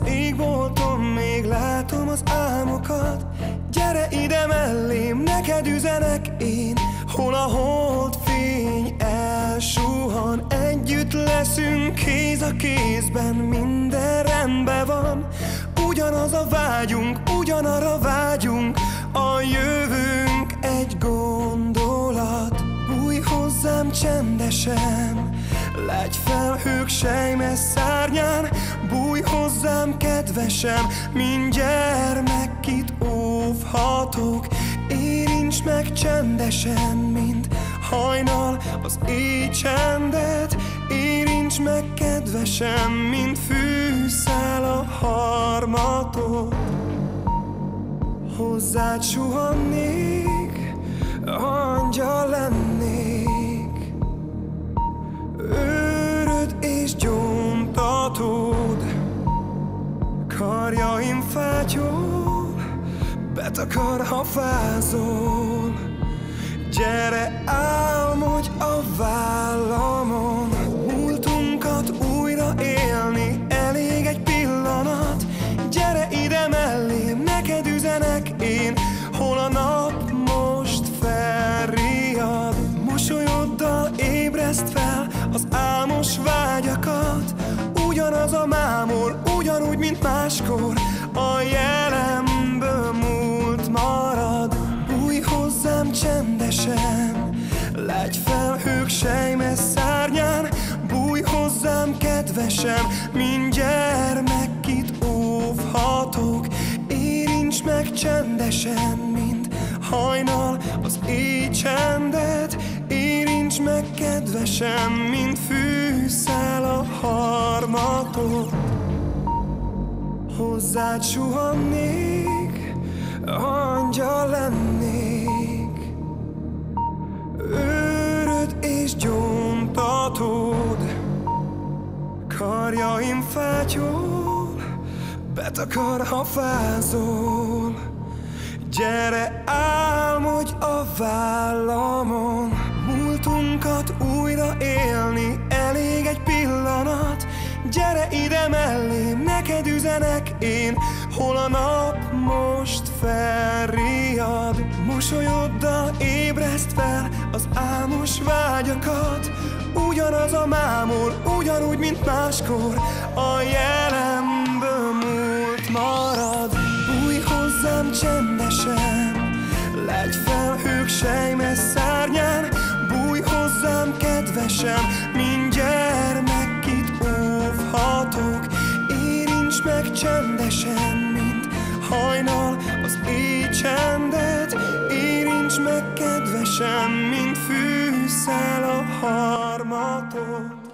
az égbolton, még látom az álmokat. Gyere ide mellém, neked üzenek én Hol a holdfény elsuhan. Együtt leszünk kéz a kézben Minden rendben van. Ugyanaz a vágyunk, ugyanarra vágyunk A jövőnk egy gondolat. Bújj hozzám csendesen Legy felhők sejmes szárnyán hozzám kedvesem Mint gyermekit óvhatok. Érints meg csendesen, mint hajnal az éj csendet. Érints meg kedvesen, mint fűszál a harmatot. Hozzád suhannék, angyal Karjaim fátyol, betakar, ha fázol. Gyere, álmodj a vállamon. Múltunkat újra élni, elég egy pillanat. Gyere ide mellém, neked üzenek én Hol a nap most felriad. Mosolyoddal ébreszt fel az álmos vágyakat Ugyanaz a mámor, ugyanúgy, mint máskor. A jelemből múlt marad Új hozzám csendesen. Legy felhők sejmes szárnyán Bújj hozzám kedvesem Mint gyermekit óvhatok Érints meg csendesen, mint hajnal az éj csendet Érints meg kedvesem, mint fűszál a harmatot Hozzád suhannék, angyal lennék. Őröd és gyóntatód Karjaim fátyol, betakar, ha fázol. Gyere, álmodj a vállamon én. Hol a nap most felriad? Mosolyoddal ébreszt fel az álmos vágyakat. Ugyanaz a mámor, ugyanúgy, mint máskor. A jelemből múlt marad. Bújj hozzám csendesen. Legy felhők sejmes szárnyán. Bújj hozzám kedvesem Érints meg csendesen, mint hajnal. Az éj csendet Érints meg kedvesen, mint fűszál a harmatot